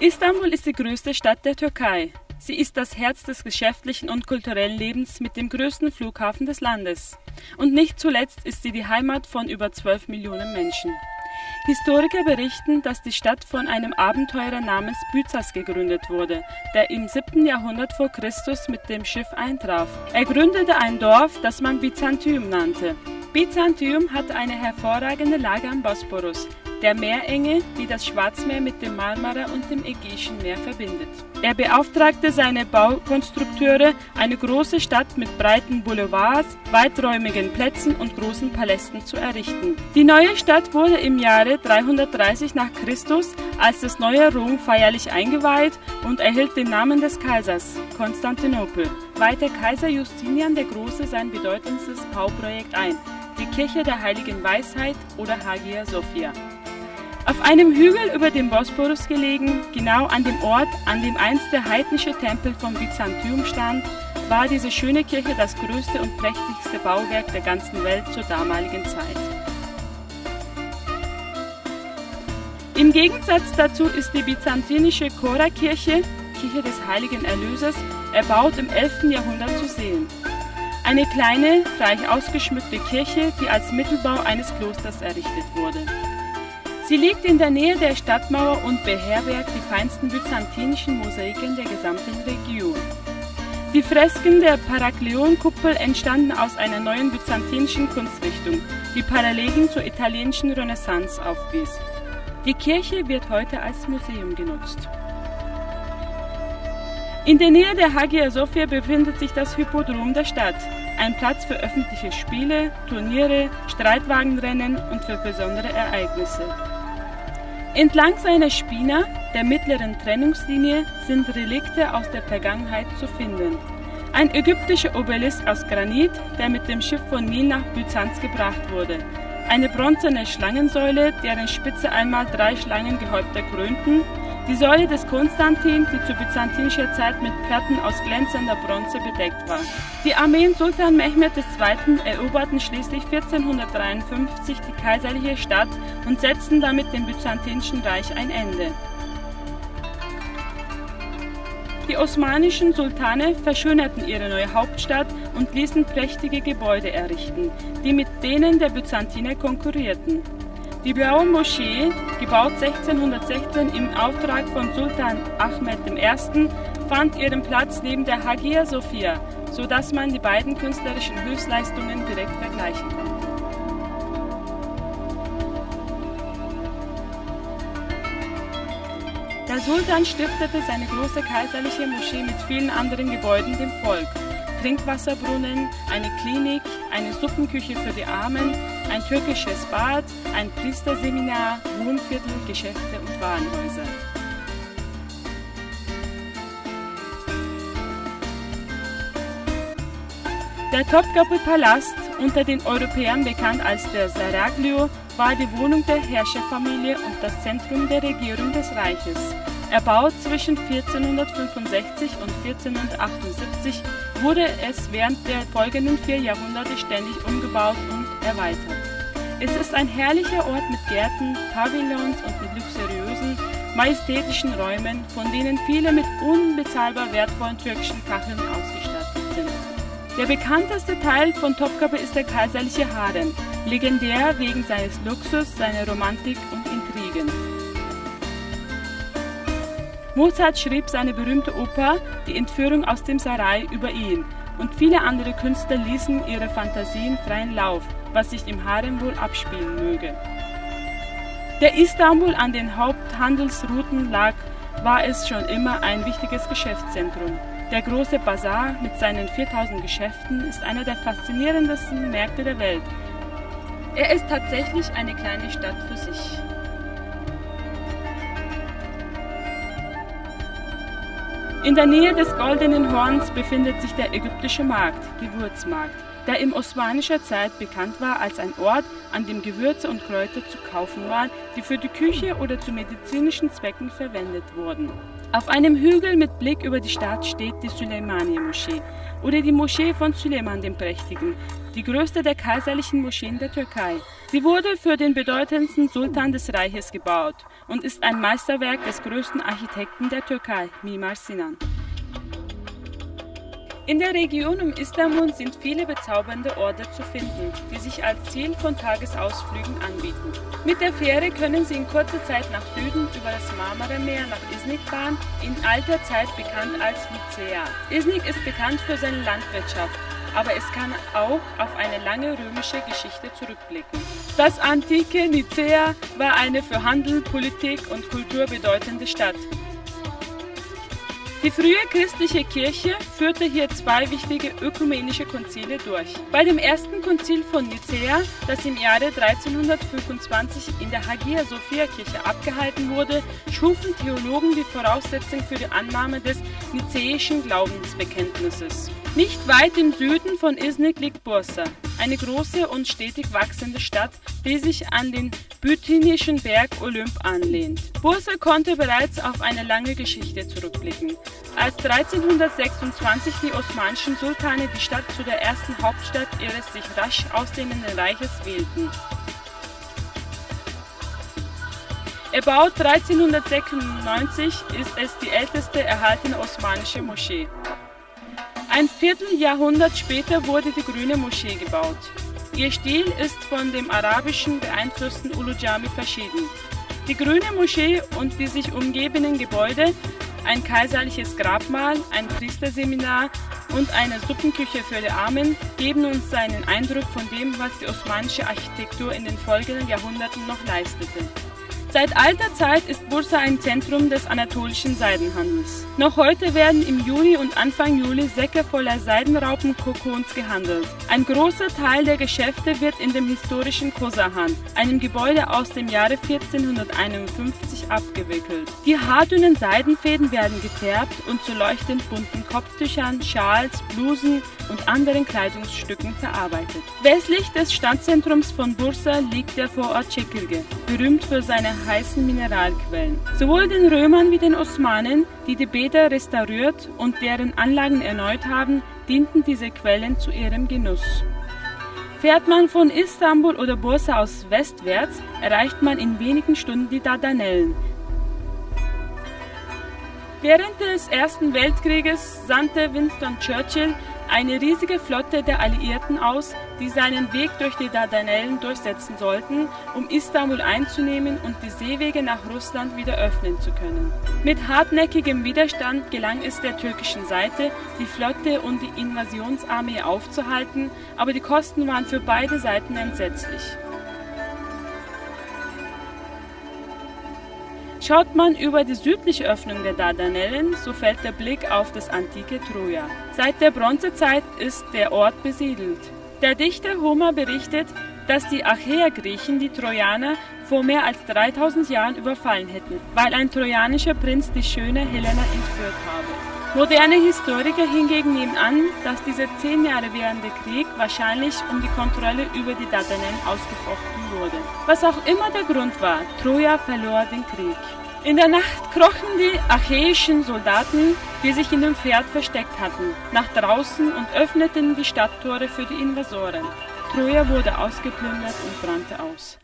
Istanbul ist die größte Stadt der Türkei. Sie ist das Herz des geschäftlichen und kulturellen Lebens mit dem größten Flughafen des Landes. Und nicht zuletzt ist sie die Heimat von über 12 Millionen Menschen. Historiker berichten, dass die Stadt von einem Abenteurer namens Byzas gegründet wurde, der im 7. Jahrhundert vor Christus mit dem Schiff eintraf. Er gründete ein Dorf, das man Byzantium nannte. Byzantium hatte eine hervorragende Lage am Bosporus, der Meerenge, die das Schwarzmeer mit dem Marmara und dem Ägäischen Meer verbindet. Er beauftragte seine Baukonstrukteure, eine große Stadt mit breiten Boulevards, weiträumigen Plätzen und großen Palästen zu errichten. Die neue Stadt wurde im Jahre 330 nach Christus als das neue Rom feierlich eingeweiht und erhielt den Namen des Kaisers, Konstantinopel. Weihte Kaiser Justinian der Große sein bedeutendstes Bauprojekt ein, die Kirche der Heiligen Weisheit oder Hagia Sophia. Auf einem Hügel über dem Bosporus gelegen, genau an dem Ort, an dem einst der heidnische Tempel von Byzantium stand, war diese schöne Kirche das größte und prächtigste Bauwerk der ganzen Welt zur damaligen Zeit. Im Gegensatz dazu ist die byzantinische Chora-Kirche, Kirche des heiligen Erlösers, erbaut im 11. Jahrhundert zu sehen. Eine kleine, reich ausgeschmückte Kirche, die als Mittelbau eines Klosters errichtet wurde. Sie liegt in der Nähe der Stadtmauer und beherbergt die feinsten byzantinischen Mosaiken der gesamten Region. Die Fresken der Parakleon-Kuppel entstanden aus einer neuen byzantinischen Kunstrichtung, die Parallelen zur italienischen Renaissance aufwies. Die Kirche wird heute als Museum genutzt. In der Nähe der Hagia Sophia befindet sich das Hippodrom der Stadt, ein Platz für öffentliche Spiele, Turniere, Streitwagenrennen und für besondere Ereignisse. Entlang seiner Spina, der mittleren Trennungslinie, sind Relikte aus der Vergangenheit zu finden. Ein ägyptischer Obelisk aus Granit, der mit dem Schiff von Nil nach Byzanz gebracht wurde. Eine bronzene Schlangensäule, deren Spitze einmal drei Schlangengehäupter krönten die Säule des Konstantin, die zu byzantinischer Zeit mit Platten aus glänzender Bronze bedeckt war. Die Armeen Sultan Mehmed II. eroberten schließlich 1453 die kaiserliche Stadt und setzten damit dem byzantinischen Reich ein Ende. Die osmanischen Sultane verschönerten ihre neue Hauptstadt und ließen prächtige Gebäude errichten, die mit denen der Byzantiner konkurrierten. Die Blaue Moschee, gebaut 1616 im Auftrag von Sultan Ahmed I., fand ihren Platz neben der Hagia Sophia, sodass man die beiden künstlerischen Höchstleistungen direkt vergleichen konnte. Der Sultan stiftete seine große kaiserliche Moschee mit vielen anderen Gebäuden dem Volk. Trinkwasserbrunnen, eine Klinik, eine Suppenküche für die Armen, ein türkisches Bad, ein Priesterseminar, Wohnviertel, Geschäfte und Warenhäuser. Der Topkapi-Palast, unter den Europäern bekannt als der Saraglio, war die Wohnung der Herrscherfamilie und das Zentrum der Regierung des Reiches. Erbaut zwischen 1465 und 1478 wurde es während der folgenden vier Jahrhunderte ständig umgebaut und erweitert. Es ist ein herrlicher Ort mit Gärten, Pavillons und mit luxuriösen, majestätischen Räumen, von denen viele mit unbezahlbar wertvollen türkischen Kacheln ausgestattet sind. Der bekannteste Teil von Topkapi ist der kaiserliche Harem, legendär wegen seines Luxus, seiner Romantik und Mozart schrieb seine berühmte Oper Die Entführung aus dem Sarai über ihn und viele andere Künstler ließen ihre Fantasien freien Lauf, was sich im Harem wohl abspielen möge. Der Istanbul an den Haupthandelsrouten lag, war es schon immer ein wichtiges Geschäftszentrum. Der große Bazar mit seinen 4000 Geschäften ist einer der faszinierendsten Märkte der Welt. Er ist tatsächlich eine kleine Stadt für sich. In der Nähe des Goldenen Horns befindet sich der ägyptische Markt, Gewürzmarkt, der in osmanischer Zeit bekannt war als ein Ort, an dem Gewürze und Kräuter zu kaufen waren, die für die Küche oder zu medizinischen Zwecken verwendet wurden. Auf einem Hügel mit Blick über die Stadt steht die Süleymaniye-Moschee oder die Moschee von Süleyman dem Prächtigen, die größte der kaiserlichen Moscheen der Türkei. Sie wurde für den bedeutendsten Sultan des Reiches gebaut und ist ein Meisterwerk des größten Architekten der Türkei, Mimar Sinan. In der Region um Istanbul sind viele bezaubernde Orte zu finden, die sich als Ziel von Tagesausflügen anbieten. Mit der Fähre können Sie in kurzer Zeit nach Süden über das Marmara-Meer nach Iznik fahren, in alter Zeit bekannt als Nicea. Iznik ist bekannt für seine Landwirtschaft, aber es kann auch auf eine lange römische Geschichte zurückblicken. Das antike Nicea war eine für Handel, Politik und Kultur bedeutende Stadt. Die frühe christliche Kirche führte hier zwei wichtige ökumenische Konzile durch. Bei dem ersten Konzil von Nicäa, das im Jahre 1325 in der Hagia Sophia Kirche abgehalten wurde, schufen Theologen die Voraussetzung für die Annahme des nizäischen Glaubensbekenntnisses. Nicht weit im Süden von Iznik liegt Bursa, eine große und stetig wachsende Stadt, die sich an den Bithynischen Berg Olymp anlehnt. Bursa konnte bereits auf eine lange Geschichte zurückblicken. Als 1326 die osmanischen Sultane die Stadt zu der ersten Hauptstadt ihres sich rasch ausdehnenden Reiches wählten. Erbaut 1396 ist es die älteste erhaltene osmanische Moschee. Ein Vierteljahrhundert später wurde die Grüne Moschee gebaut. Ihr Stil ist von dem arabischen beeinflussten Ulujami verschieden. Die Grüne Moschee und die sich umgebenden Gebäude, ein kaiserliches Grabmal, ein Priesterseminar und eine Suppenküche für die Armen geben uns einen Eindruck von dem, was die osmanische Architektur in den folgenden Jahrhunderten noch leistete. Seit alter Zeit ist Bursa ein Zentrum des anatolischen Seidenhandels. Noch heute werden im Juni und Anfang Juli Säcke voller Seidenraupenkokons gehandelt. Ein großer Teil der Geschäfte wird in dem historischen Kosahan, einem Gebäude aus dem Jahre 1451, abgewickelt. Die haardünnen Seidenfäden werden gefärbt und zu leuchtend bunten Kopftüchern, Schals, Blusen und anderen Kleidungsstücken verarbeitet. Westlich des Stadtzentrums von Bursa liegt der Vorort Çekirge, berühmt für seine heißen Mineralquellen. Sowohl den Römern wie den Osmanen, die die Bäder restauriert und deren Anlagen erneut haben, dienten diese Quellen zu ihrem Genuss. Fährt man von Istanbul oder Bursa aus westwärts, erreicht man in wenigen Stunden die Dardanellen. Während des Ersten Weltkrieges sandte Winston Churchill eine riesige Flotte der Alliierten aus, die seinen Weg durch die Dardanellen durchsetzen sollten, um Istanbul einzunehmen und die Seewege nach Russland wieder öffnen zu können. Mit hartnäckigem Widerstand gelang es der türkischen Seite, die Flotte und die Invasionsarmee aufzuhalten, aber die Kosten waren für beide Seiten entsetzlich. Schaut man über die südliche Öffnung der Dardanellen, so fällt der Blick auf das antike Troja. Seit der Bronzezeit ist der Ort besiedelt. Der Dichter Homer berichtet, dass die Achäer-Griechen die Trojaner vor mehr als 3000 Jahren überfallen hätten, weil ein trojanischer Prinz die schöne Helena entführt habe. Moderne Historiker hingegen nehmen an, dass dieser zehn Jahre währende Krieg wahrscheinlich um die Kontrolle über die Dardanellen ausgefochten wurde. Was auch immer der Grund war, Troja verlor den Krieg. In der Nacht krochen die achäischen Soldaten, die sich in dem Pferd versteckt hatten, nach draußen und öffneten die Stadttore für die Invasoren. Troja wurde ausgeplündert und brannte aus.